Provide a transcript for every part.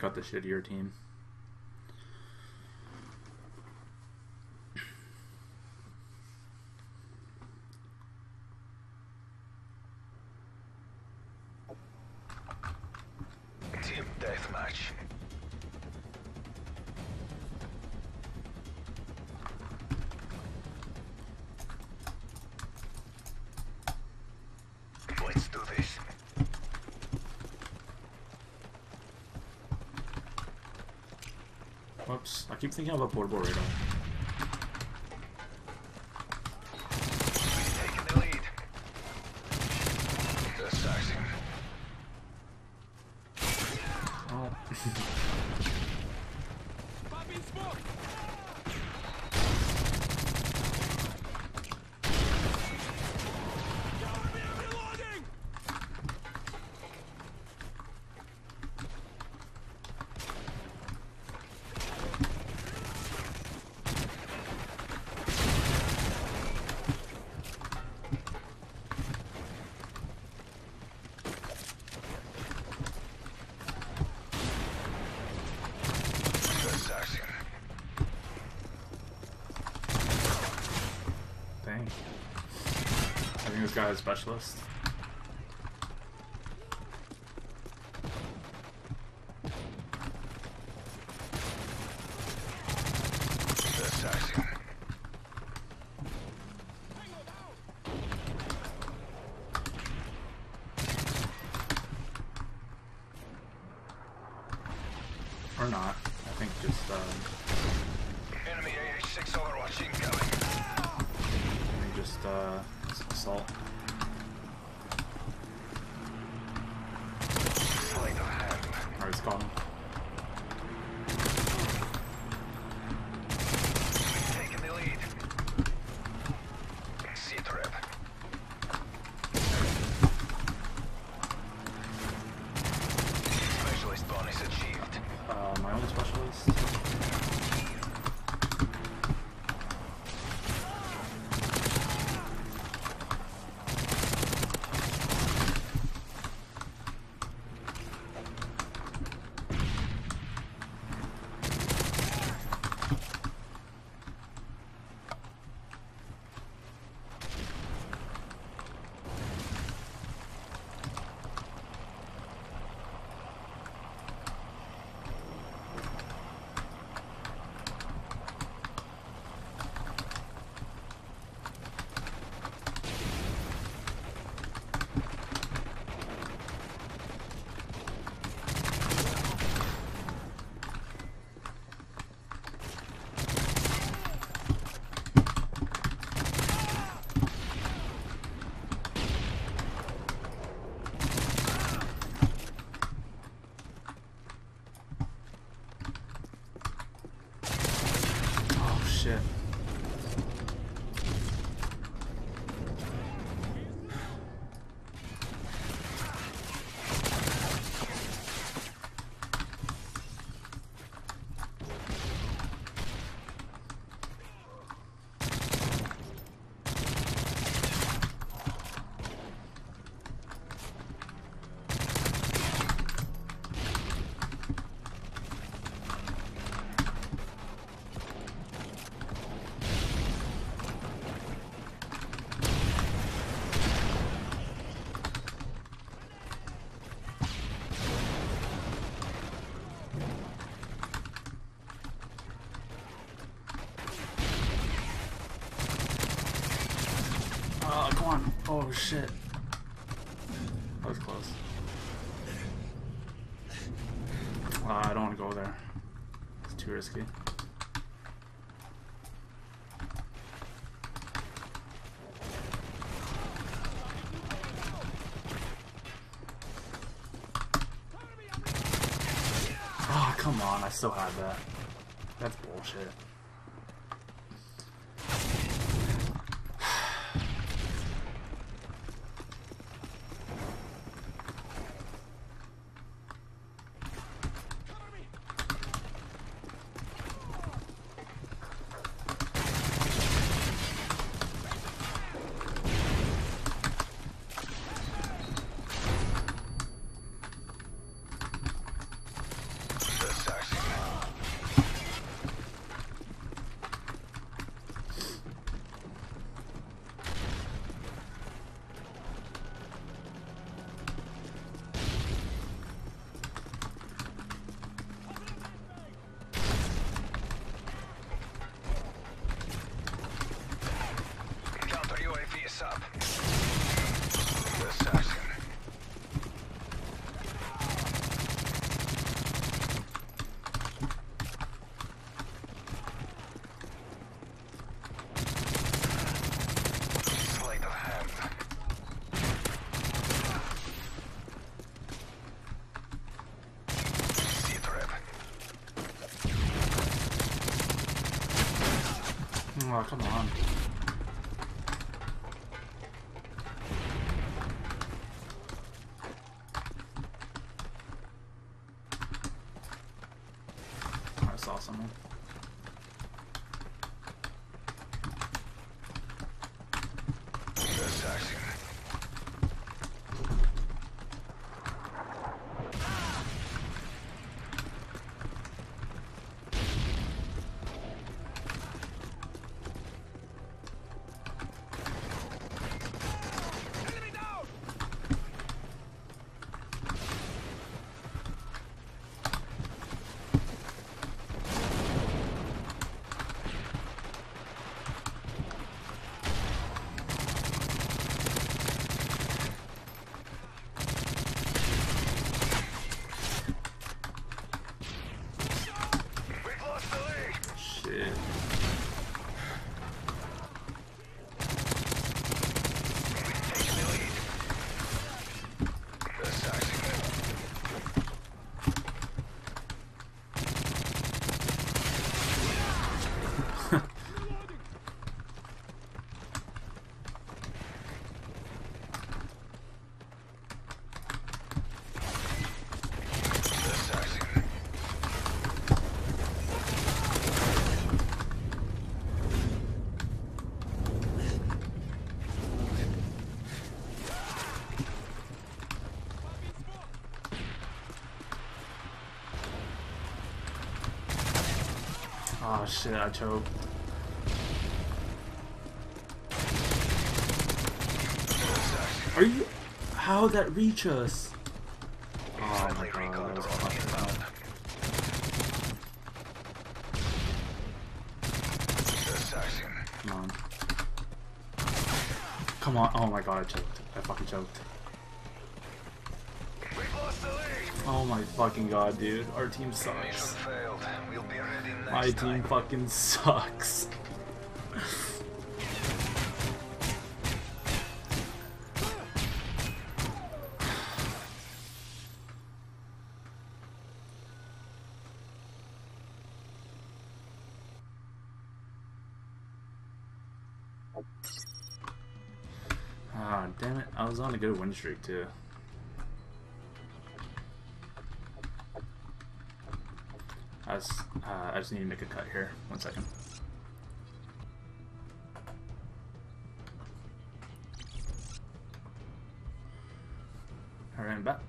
Got the shittier. Team Thinking of a portable radar. A specialist. Assassin. Or not. I think just, um, Enemy AH-6 Overwatch incoming. I think just, uh, s- assault. Sleight of hand. Alright, it's Oh, shit. That was close. Uh, I don't want to go there. It's too risky. Oh, come on. I still had that. That's bullshit. Oh, come on. Oh shit, I choked. Are you. How'd that reach us? Oh my god, that was fucking inbound. bad. Assassin. Come on. Come on. Oh my god, I choked. I fucking choked. We've lost the lead! Oh my fucking god, dude. Our team Mission sucks. failed. My team time. fucking sucks. Ah, damn it. I was on a good win streak, too. Uh, I just need to make a cut here. One second. Alright, I'm back.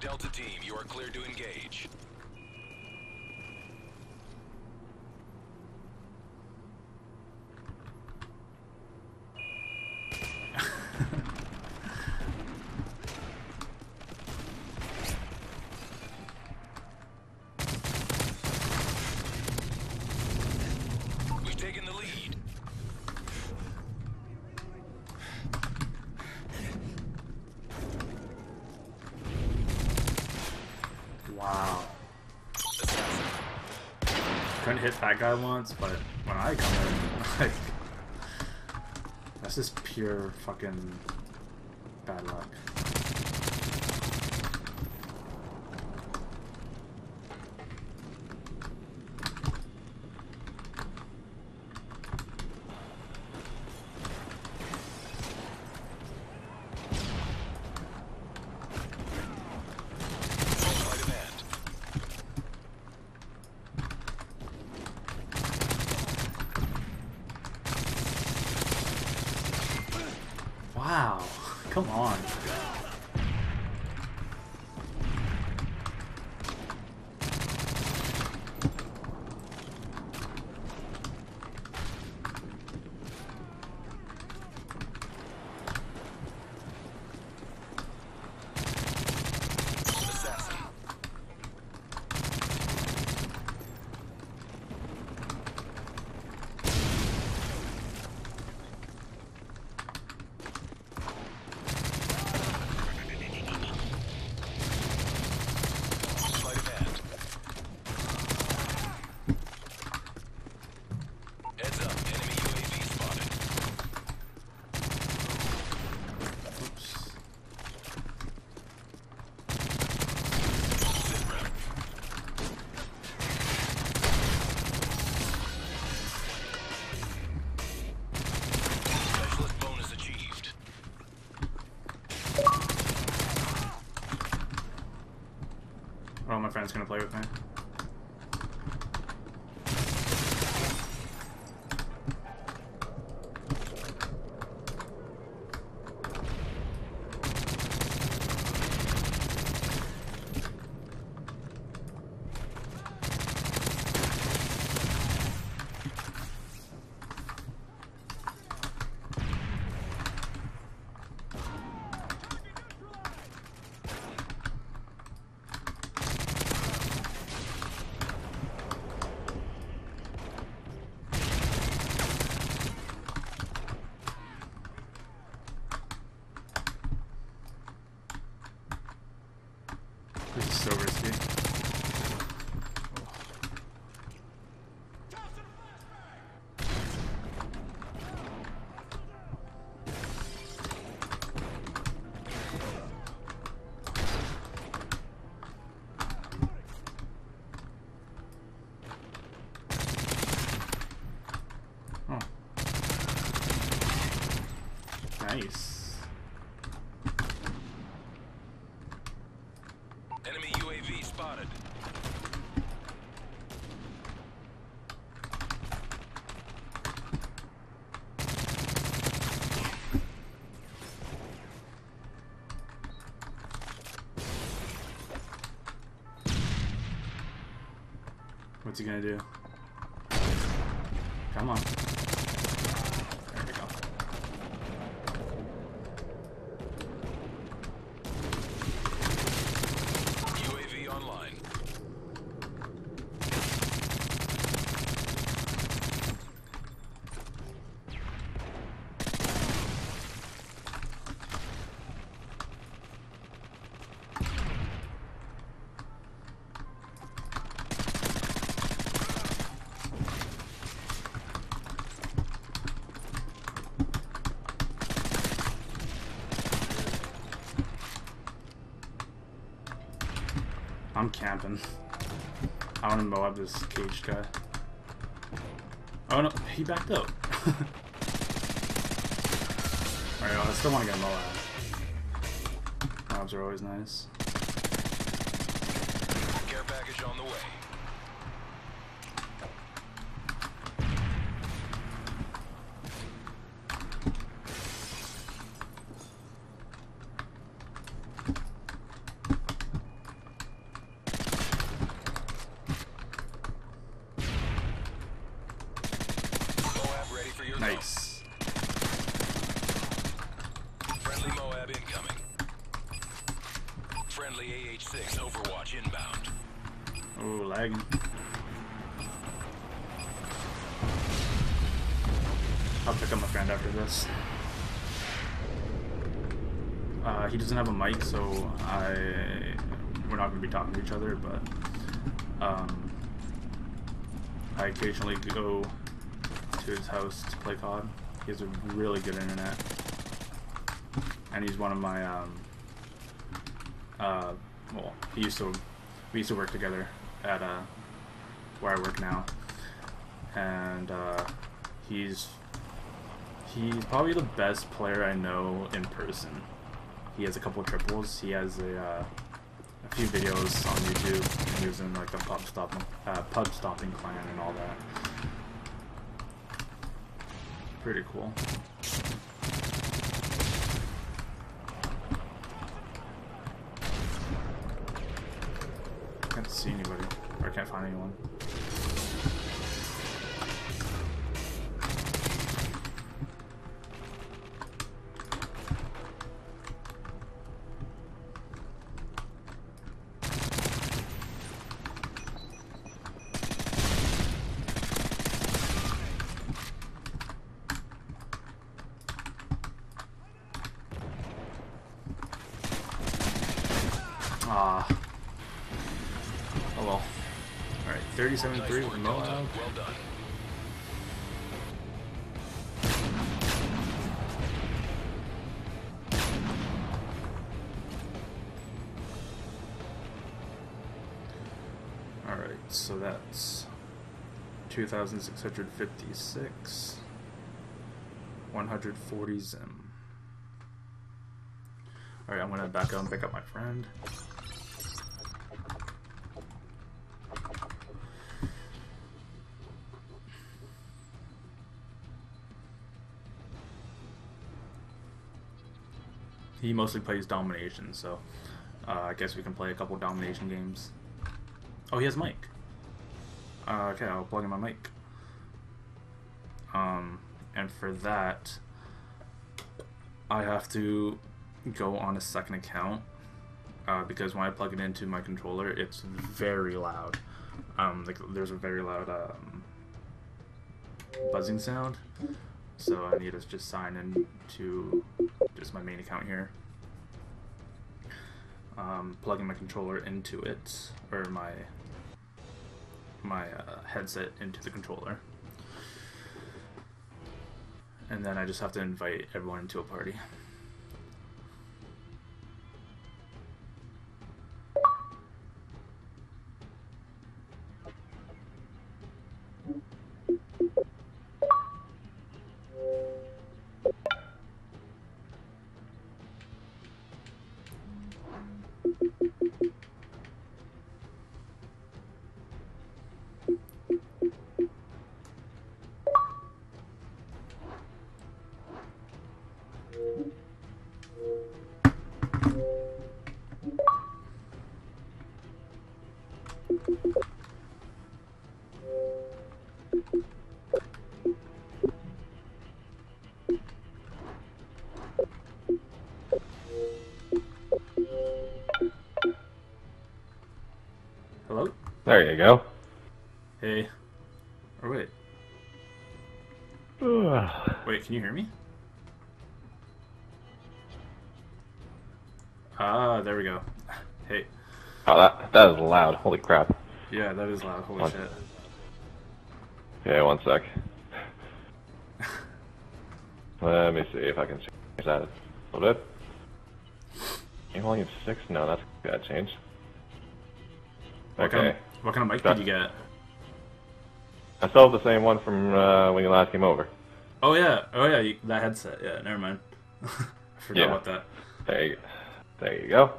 Delta team, you are cleared to engage. Hit that guy once, but when I come in, like, that's just pure fucking bad luck. By demand. Wow. come on. Assassin. Sleight of hand. Heads up, enemy UAV spotted. Oops. Sit rep. Specialist bonus achieved. Oh, my friend's gonna play with me. This is so risky. Oh. Nice. Enemy UAV spotted. What's he gonna do? Come on. There we go. UAV online. I'm camping. I want to mow up this caged guy. Oh no, he backed up. Alright, I still want to get Moab. Mobs are always nice. Care package on the way. Moab ready for your zone. Nice. Friendly Moab incoming. Friendly AH-6 Overwatch inbound. Ooh, lagging. I'll pick up my friend after this. Uh, he doesn't have a mic, so I we're not gonna be talking to each other. But um, I occasionally go to his house to play COD. He has a really good internet, and he's one of my um, uh, well, he used to we used to work together at uh, where I work now, and uh, he's he's probably the best player I know in person. He has a couple triples. He has a, uh, a few videos on YouTube. using in like the pub stomping, uh, pub stomping clan and all that. Pretty cool. Can't see anybody, or can't find anyone. 37-3 with Moab. Well done. Alright, so that's 2,656, 140 Zim. Alright, I'm gonna back up and pick up my friend. He mostly plays domination, so uh, I guess we can play a couple domination games. Oh, he has mic. Uh, okay, I'll plug in my mic. Um, and for that, I have to go on a second account uh, because when I plug it into my controller, it's very loud. Um, like there's a very loud um, buzzing sound, so I need to just sign in to just my main account here. Um, plugging my controller into it or my my uh, headset into the controller. And then I just have to invite everyone into a party. Hello? There you go. Hey. Or wait. Wait, can you hear me? Ah, there we go. Hey. Oh, that that is loud. Holy crap. Yeah, that is loud. Holy What? shit. Okay, one sec. Let me see if I can change that a little bit. Game volume six? No, that's that change. What kind Okay. of, what kind of mic That- did you get? I still have the same one from uh, when you last came over. Oh yeah, oh yeah, you, that headset. Yeah, never mind. I forgot Yeah. about that. There you, there you go.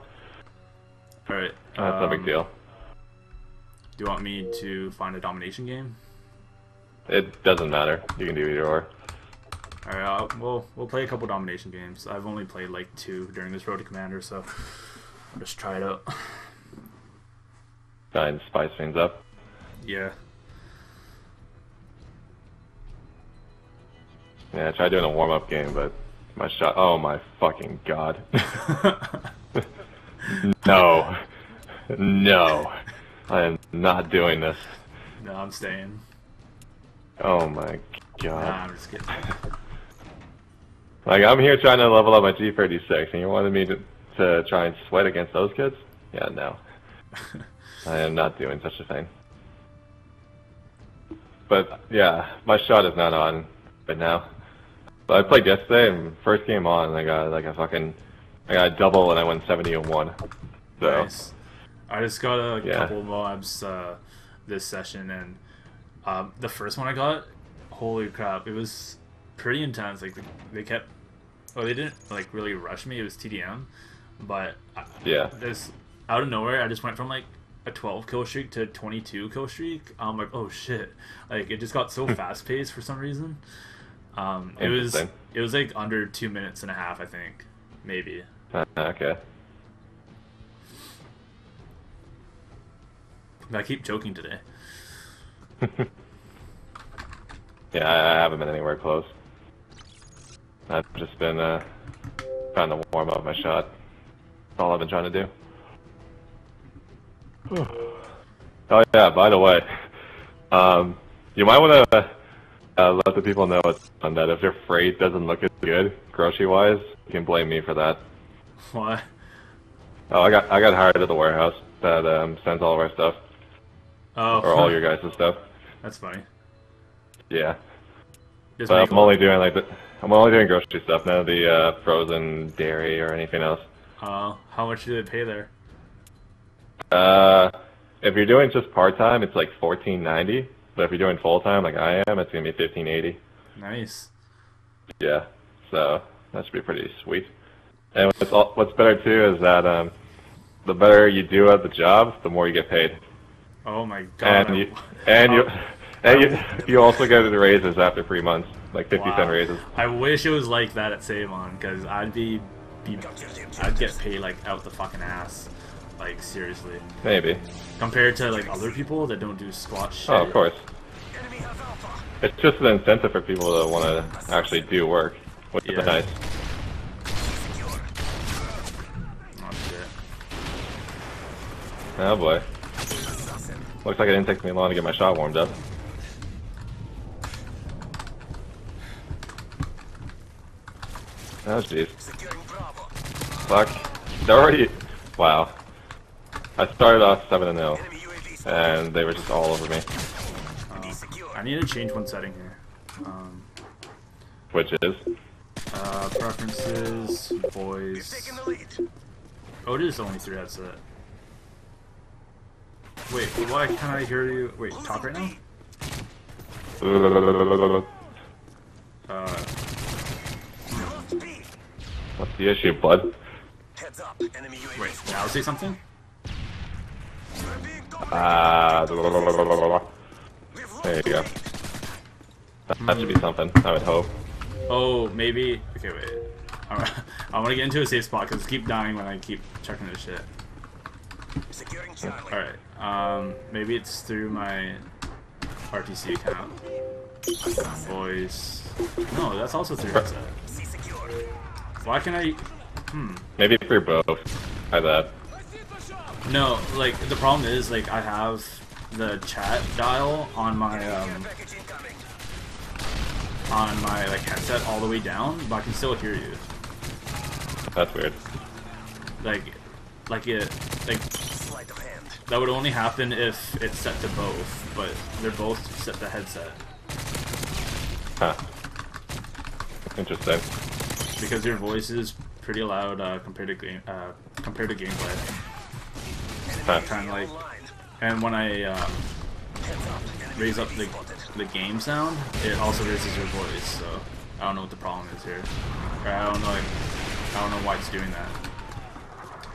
All right. That's no big um, deal. Do you want me to find a domination game? It doesn't matter. You can do either or. All right. Uh, we'll we'll play a couple domination games. I've only played like two during this Road to Commander, so I'll just try it out. Try and spice things up. yeah. Yeah, I tried doing a warm up game, but my shot. Oh my fucking god. no. No. I am not doing this. no, I'm staying. Oh my god. Nah. I'm just kidding. Like, I'm here trying to level up my G36, and you wanted me to, to try and sweat against those kids? Yeah, no. I am not doing such a thing. But, yeah, my shot is not on right now. But I played yesterday, and first game on, I got, like, a fucking... I got a double, and I went 70 and 1. So, Nice. I just got a Yeah. couple of Moabs uh, this session, and um, the first one I got, holy crap, it was pretty intense. Like they kept, oh, they didn't like really rush me. It was TDM, but yeah. this out of nowhere, I just went from like a 12 kill streak to 22 kill streak. I'm like, oh shit! Like it just got so fast paced for some reason. Um, it was it was like under two minutes and a half, I think, maybe. Uh, okay. I keep joking today. Yeah, I, I haven't been anywhere close. I've just been uh, trying to warm up my shot. That's all I've been trying to do. oh yeah, by the way, um, you might want to uh, let the people know on that if your freight doesn't look as good grocery-wise, you can blame me for that. Why? Oh, I got I got hired at the warehouse that um, sends all of our stuff Oh, or all your guys' stuff. That's funny. Yeah. Just But I'm only doing like the I'm only doing grocery stuff, none of the uh, frozen dairy or anything else. Uh, how much do they pay there? Uh, if you're doing just part time, it's like fourteen ninety. But if you're doing full time, like I am, it's gonna be fifteen eighty. Nice. Yeah, so that should be pretty sweet. And what's all, what's better too is that um, the better you do at the job, the more you get paid, Oh my god. and you and you and you you also get the raises after three months, like fifty Wow. cent raises. I wish it was like that at Savon, because I'd be, be, I'd get paid like out the fucking ass, like seriously. Maybe. Compared to like other people that don't do squat shit. Oh, of course. It's just an incentive for people to want to actually do work, which Yeah. is nice. Oh. Oh boy. Looks like it didn't take me long to get my shot warmed up. Oh jeez. Fuck. They're already. Wow. I started off 7 and 0, and they were just all over me. Uh, I need to change one setting here. Um, Which is. uh, preferences, voice. Oh, it is only three headset. Wait, why can't I hear you? Wait, talk right now? Uh, What's the issue, bud? wait, now say something? Ah. there you go. That, that should be something, I would hope. Oh, maybe. Okay, wait. Alright, I want to get into a safe spot because keep dying when I keep checking this shit. Alright, um, maybe it's through my RTC account. Voice. No, that's also through headset. Why can I? Hmm. Maybe through both. Try that. No, like the problem is like I have the chat dial on my um on my like headset all the way down, but I can still hear you. That's weird. Like, like it, like that would only happen if it's set to both, but they're both set to headset Huh. Interesting. because your voice is pretty loud uh, compared to game uh, compared to gameplay. Huh. Kind of like, and when I um, raise up the the game sound, it also raises your voice. So I don't know what the problem is here. Or I don't know. Like, I don't know why it's doing that.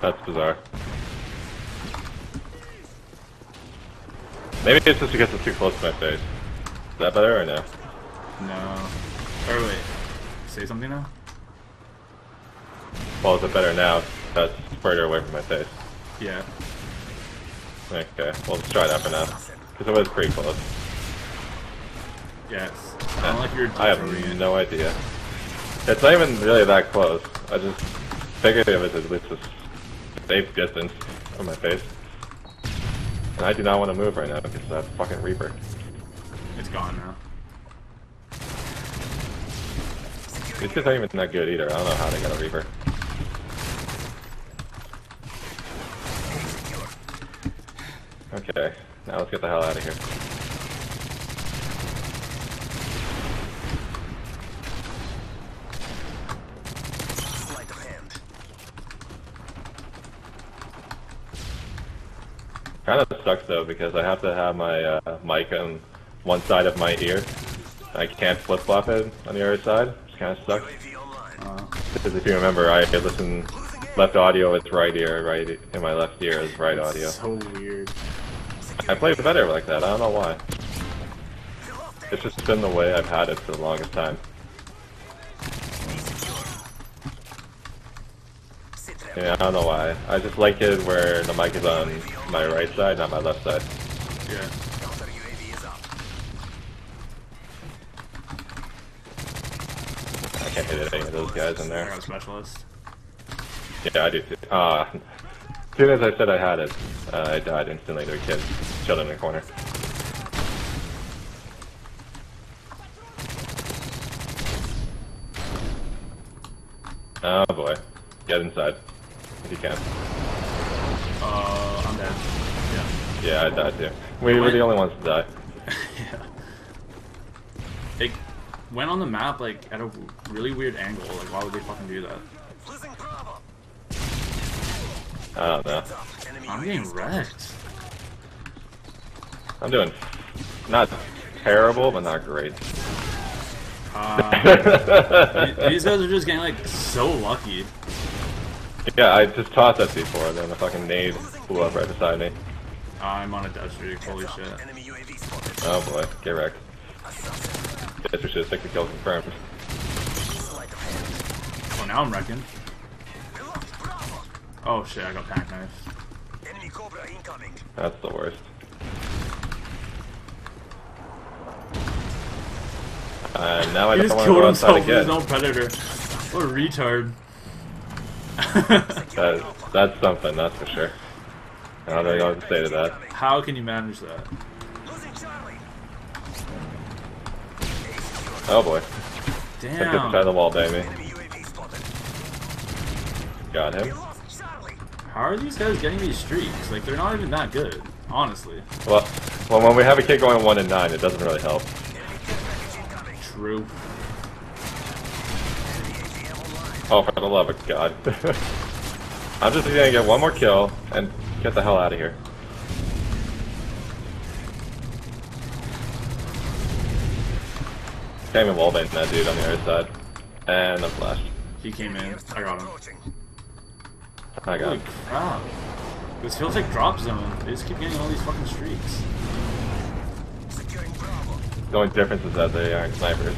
That's bizarre. Maybe it's just because it's too close to my face. Is that better or no? No. Or wait, say something now. Well, is it better now? That's further away from my face. Yeah. Okay, well, let's try that for now. Because it was pretty close. Yes. I don't like your. I have no idea. It's not even really that close. I just figured it as it's a safe distance from my face. And I do not want to move right now because of that fucking Reaper. It's gone now. These guys aren't even that good either. I don't know how they got a Reaper. Okay, now let's get the hell out of here. Kind of sucks though because I have to have my uh, mic on one side of my ear. I can't flip flop it on the other side. It's kind of sucks. Uh, Because if you remember, I listen left audio is right ear, right in my left ear is right audio. so weird. I play better like that. I don't know why. It's just been the way I've had it for the longest time. Yeah, I don't know why. I just like it where the mic is on my right side, not my left side. Yeah. I can't hit any of those guys in there. specialist. Yeah, I do too. Ah, as soon as I said I had it, uh, I died instantly to a kid chilling in the corner. Oh boy. Get inside. If you can. Uh, I'm dead. Yeah. Yeah, I died too. We were the only ones to die. yeah. It went on the map like at a really weird angle. Like, why would they fucking do that? I don't know. I'm getting wrecked. I'm doing not terrible, but not great. Uh, these guys are just getting like so lucky. Yeah, I just tossed that C4, then the fucking nade flew up right beside me. I'm on a death streak. Holy shit. Enemy UAV spotted. Oh boy, get wrecked. Guess we should have 60 kills confirmed. Sleight. Oh, now I'm wrecking. We lost Bravo. Oh shit, I got pack knife. Enemy Cobra incoming. That's the worst. Uh, now I He just want to killed go outside himself with his again. own predator. What a retard. That, that's something, that's for sure. I don't know what to say to that. How can you manage that? Losing Charlie. Oh boy. Get the side of the wall, baby. Enemy UAV spotted. Got him. How are these guys getting these streaks? Like, they're not even that good, honestly. Well, well, when we have a kid going 1 and 9, it doesn't really help. Enemy care package incoming. True. Enemy ATM online. Oh, for the love of God. I'm just gonna get one more kill and get the hell out of here. Can't even wallbang that dude on the other side. And I'm flashed. He came in. I got him. I got Holy him. crap. This feels like drop zone. They just keep getting all these fucking streaks. The only difference is that they aren't snipers.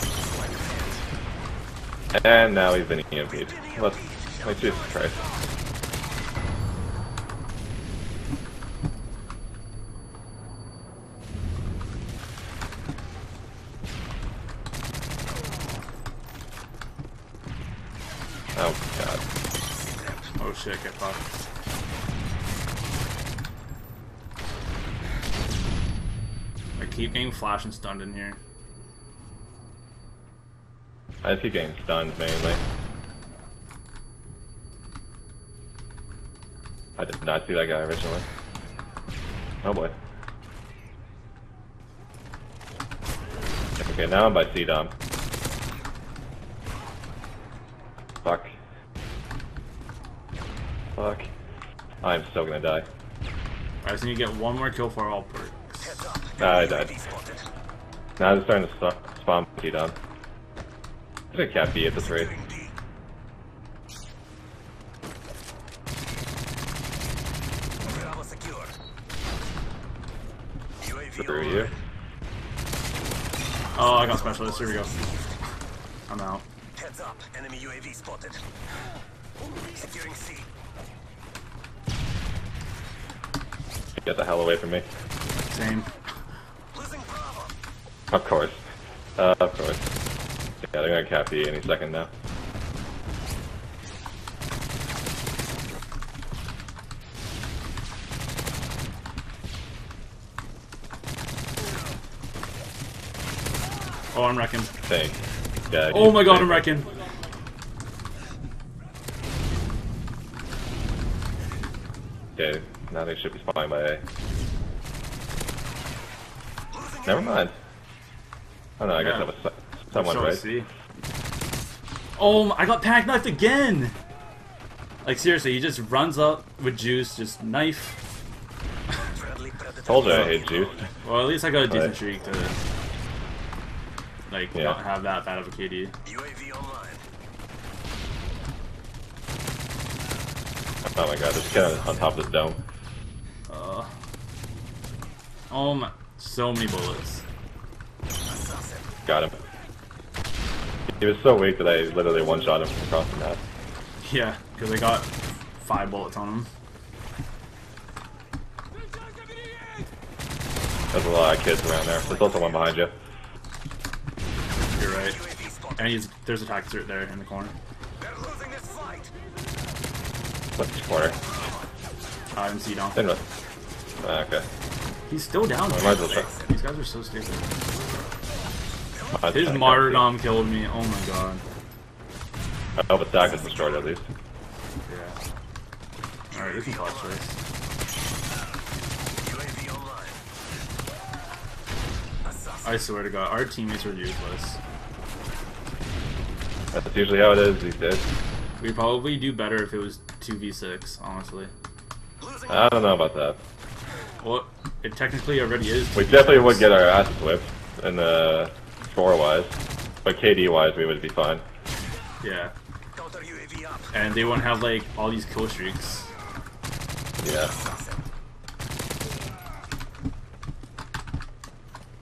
Sleight of hand. And now he's been EMP'd. Let's, like, Jesus Christ. Oh god. Oh shit, get fucked. I keep getting flash and stunned in here. I just keep getting stunned mainly. I did not see that guy originally. Oh boy. Okay, now I'm by C-Dom. Fuck. Fuck. I'm so gonna die. I just need to get one more kill for all perks. Ah, I died. Now I'm starting to spawn C-Dom. I'm gonna cap B at this rate. Securing D. Bravo secure. UAV Screw online. you. Oh, I got specialist. Here we go. I'm out. Heads up. Enemy UAV spotted. Securing C. Get the hell away from me. Same. Losing Bravo. Of course. Uh, of course. Yeah, they're gonna cap B any second now. Oh, I'm wrecking. Think. Yeah. Oh my god. I'm wrecking. Okay, now they should be spawning by A. Never mind. Oh no, I guess Yeah. that was someone So right. see. Oh, I got pack knifed again. Like seriously, he just runs up with juice, just knife. Told you I hate juice. Well, at least I got a decent Right. streak to like Yeah. not have that bad of a KD. UAV online. Oh my god, there's a kid on, on top of the dome. Uh, oh my, so many bullets. Got him. He was so weak that I literally one-shot him from across the map. Yeah, because I got five bullets on him. There's a lot of kids around there. There's also one behind you. You're right. And he's there's a tactics right there in the corner. They're losing this fight. What's corner? MC down. Then what? Ah, okay. He's still down. I well. These guys are so stupid. His martyrdom killed me. Oh my god. I hope a stack is destroyed at least. Yeah. Alright, we can. UAV online. I swear to god, our teammates are useless. That's usually how it is these days. We'd probably do better if it was 2v6, honestly. I don't know about that. Well, it technically already is. We 2v6. definitely would get our asses whipped in the uh, score wise, but KD wise we would be fine. Yeah. counter UAV up. And they won't have, like, all these kill streaks. Yeah.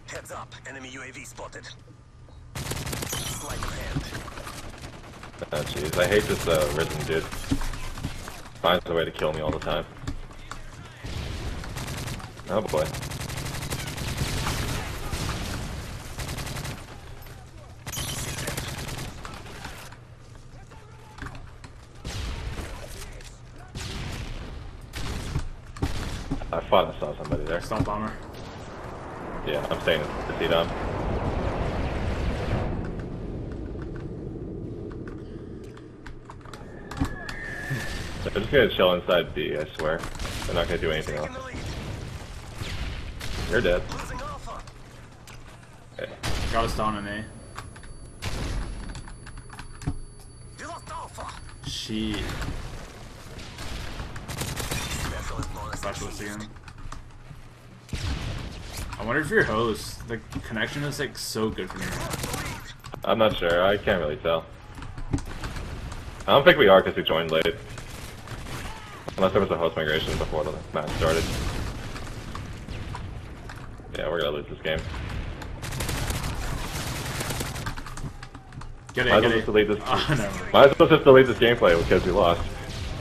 Heads up. Enemy UAV spotted. Sleight of hand. Oh jeez, I hate this uh, risen dude. Finds a way to kill me all the time. Oh boy. I thought I saw somebody there. Stomp bomber. Yeah, I'm staying to see them. They're just gonna chill inside B, I swear. They're not gonna do anything else. Taking the lead. You're dead. Okay. Got us down in A. You lost Alpha. She. Specialist bonus Specialist achieved. again. I wonder if your host, the connection is like so good for me. I'm not sure. I can't really tell. I don't think we are because we joined late. Unless there was a host migration before the match started. Yeah, we're gonna lose this game. Get Might it, well get it. delete this. Oh, no. Might as well just delete this gameplay because we lost.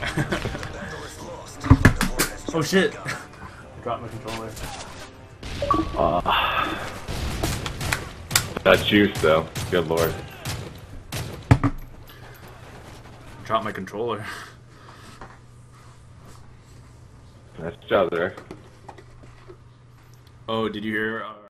Battle is lost. but the war has oh shit! begun. Drop my controller. That juice though. Good lord. Drop my controller. Job there. Oh, did you hear? Uh,